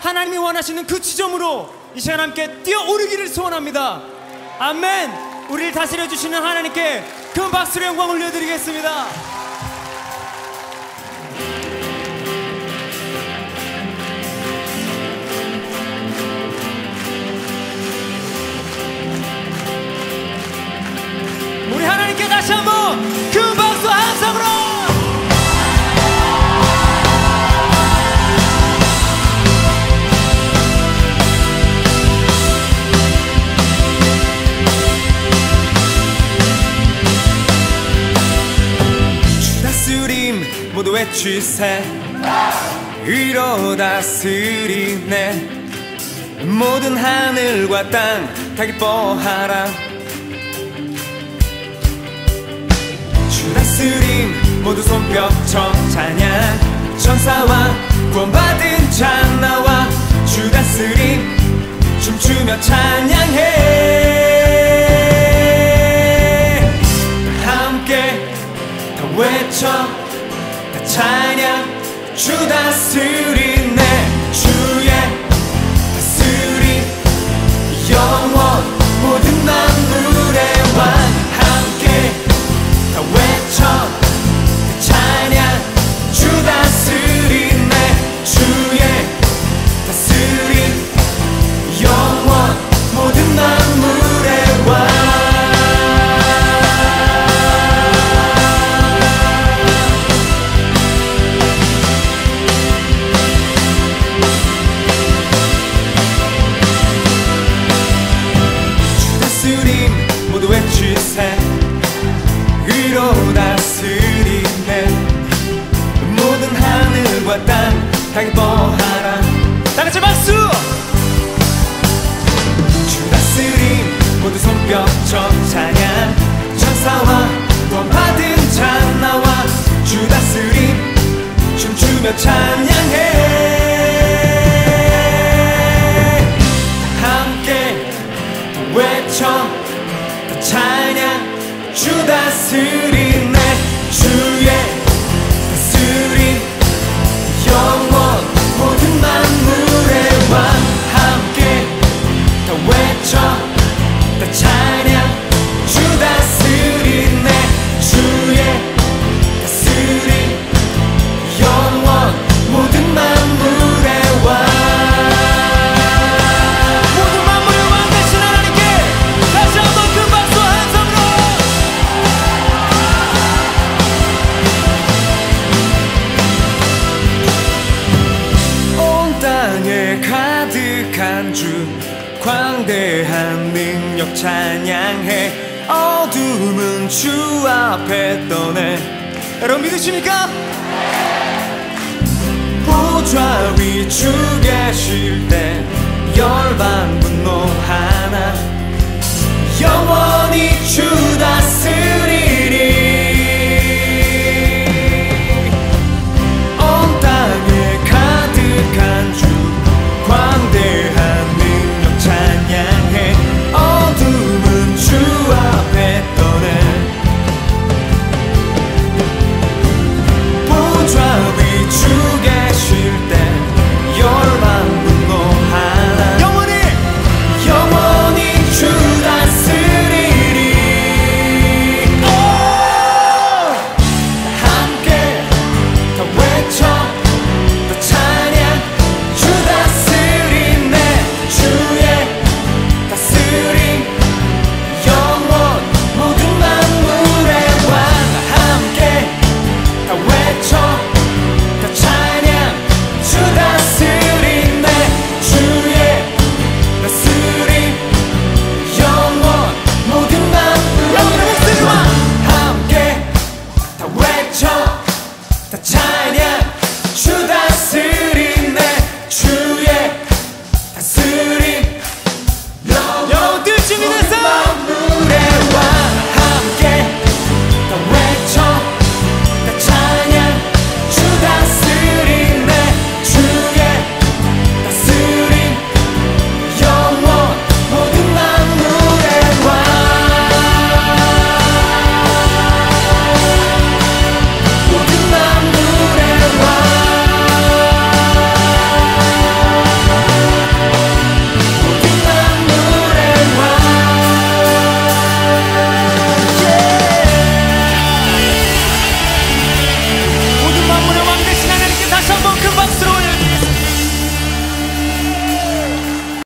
하나님이 원하시는 그 지점으로 이 시간 함께 뛰어오르기를 소원합니다. 아멘. 우리를 다스려 주시는 하나님께 큰 박수로 영광 올려드리겠습니다. 우리 하나님께 다시 한번 모두 외치세. 의로 다스리네. 모든 하늘과 땅 다 기뻐하라. 주 다스림 모두 손뼉쳐 찬양. 천사와 구원받은 자 나와 주 다스림 춤추며 찬양해. 함께 다 외쳐 다 찬양 주 다스리 땅다 기뻐하라 다 같이 박수! 주 다스림 모두 손뼉쳐 찬양. 천사와 구원받은 자 나와 주 다스림 춤추며 찬양해. 함께 외쳐 다 찬양 주 다스리 광대한 능력 찬양해. 어둠은 주 앞에 떠내. 여러분 믿으십니까? 보좌 위 주 계실 때 열방